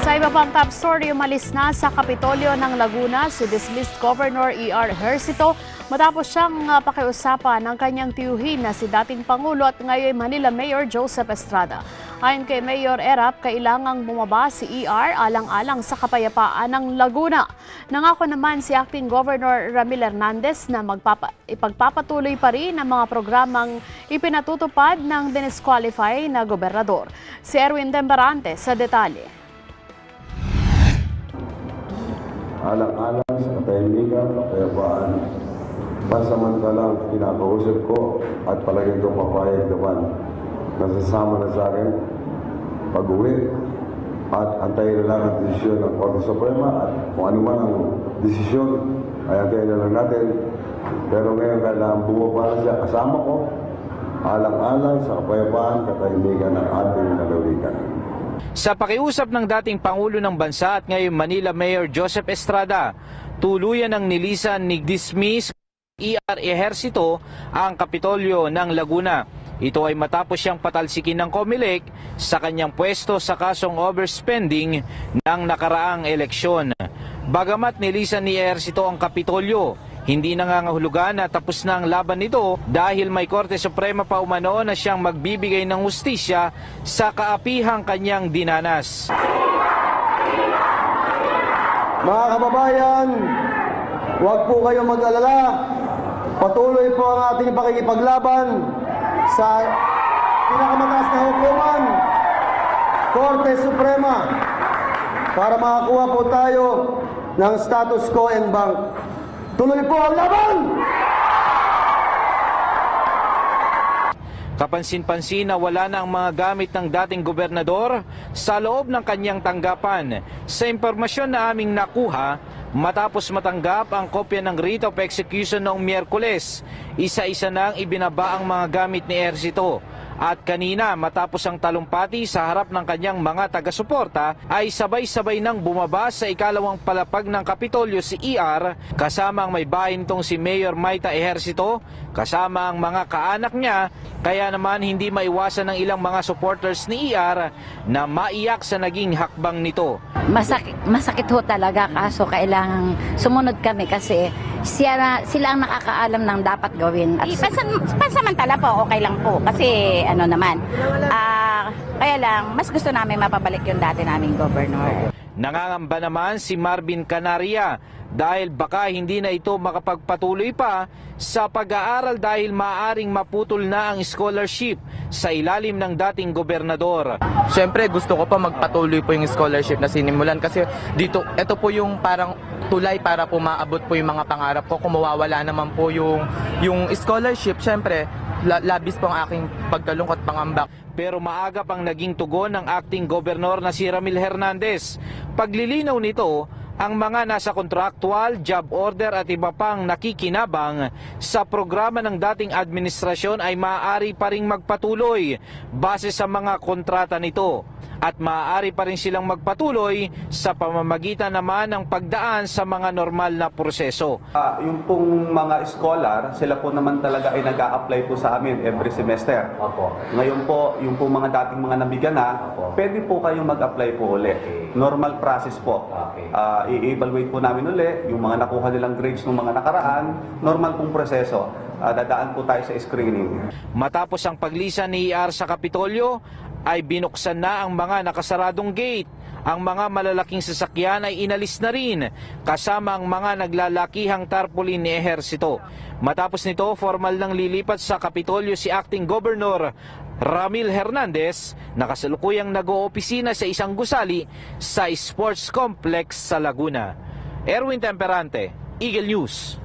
Sa iba pang top story, umalis na sa Kapitolyo ng Laguna si dismissed Governor E.R. Hercito matapos siyang ah, pakiusapan ng kanyang tiyuhin na si dating Pangulo at ngayon Manila Mayor Joseph Estrada. Ayon kay Mayor Erap, kailangang bumaba si E.R. alang-alang sa kapayapaan ng Laguna. Nangako naman si Acting Governor Ramil Hernandez na magpapa- ipagpapatuloy pa rin ang mga programang ipinatutupad ng dinisqualify na gobernador. Si Erwin Dembarante sa detalye. Alang-alang sa katahimikan, kapayapaan. Pansamantalang kinakausap ko at palagi kong papayag naman na sasama na sa akin pag-uwi at antayin na lang ang desisyon ng Korte Suprema at kung ano man ang desisyon ay antayin na lang natin. Pero ngayon kailangan bumaba siya kasama ko alang-alang sa kapayapaan, katahimikan ng ating lalawigan. Sa pakiusap ng dating Pangulo ng Bansa at ngayon Manila Mayor Joseph Estrada, tuluyan ng nilisan ni dismiss ER Ejercito ang Kapitolyo ng Laguna. Ito ay matapos siyang patalsikin ng Comelec sa kanyang pwesto sa kasong overspending ng nakaraang eleksyon. Bagamat nilisan ni Ejercito ang Kapitolyo, hindi nangangahulugan na tapos na ang laban nito dahil may Korte Suprema pa umano na siyang magbibigay ng hustisya sa kaapihang kanyang dinanas. Mga kababayan, huwag po kayong mag-alala. Patuloy po ang ating pakikipaglaban sa pinakamataas na hukuman, Korte Suprema, para makakuha po tayo ng status quo and bank. Tuloy po ang laban! Kapansin-pansin na wala na ang mga gamit ng dating gobernador sa loob ng kanyang tanggapan. Sa impormasyon na aming nakuha, matapos matanggap ang kopya ng writ of execution noong Miyerkules, isa-isa nang ibinaba ang mga gamit ni Ersito. At kanina, matapos ang talumpati sa harap ng kanyang mga taga-suporta, ay sabay-sabay nang bumaba sa ikalawang palapag ng Kapitolyo si ER, kasama ang may bahay nitong si Mayor Maita Ejercito, kasama ang mga kaanak niya, kaya naman hindi maiwasan ng ilang mga supporters ni ER na maiyak sa naging hakbang nito. masakit, masakit ho talaga kaso kailangan sumunod kami kasi siya na, sila ang nakakaalam ng dapat gawin. At Eh, pansan, pansamantala po, okay lang po. Kasi ano naman, ah, kaya lang, mas gusto namin mapabalik yung dati naming governor. Nangangamba naman si Marvin Canaria dahil baka hindi na ito makapagpatuloy pa sa pag-aaral dahil maaring maputol na ang scholarship sa ilalim ng dating gobernador. Siyempre, gusto ko pa magpatuloy po yung scholarship na sinimulan kasi dito, ito po yung parang tulay para po maabot po yung mga pangarap ko. Kung mawawala naman po yung, yung scholarship, siyempre, la- labis po ang aking pagkalungkot pangambak. Pero maagap ang naging tugon ng acting gobernador na si Ramil Hernandez. Paglilinaw nito, ang mga nasa contractual, job order at iba pang nakikinabang sa programa ng dating administrasyon ay maaari pa ring magpatuloy base sa mga kontrata nito at maaari pa rin silang magpatuloy sa pamamagitan naman ng pagdaan sa mga normal na proseso. Ah, yung pong mga scholar, sila po naman talaga ay nag apply po sa amin every semester. Ngayon po, yung pong mga dating mga nabigyan na, pwede po kayong mag-apply po uli. Normal process po. Ah, i-evaluate po namin uli yung mga nakuha nilang grades ng mga nakaraan. Normal pong proseso. Ah, dadaan po tayo sa screening. Matapos ang paglisan ni ER sa Kapitolyo, ay binuksan na ang mga nakasaradong gate. Ang mga malalaking sasakyan ay inalis na rin, kasama ang mga naglalakihang tarpaulin ni Ehersito. Matapos nito, formal nang lilipat sa Kapitolyo si Acting Governor Ramil Hernandez na kasalukuyang nag-oopisina sa isang gusali sa Sports Complex sa Laguna. Erwin Temperante, Eagle News.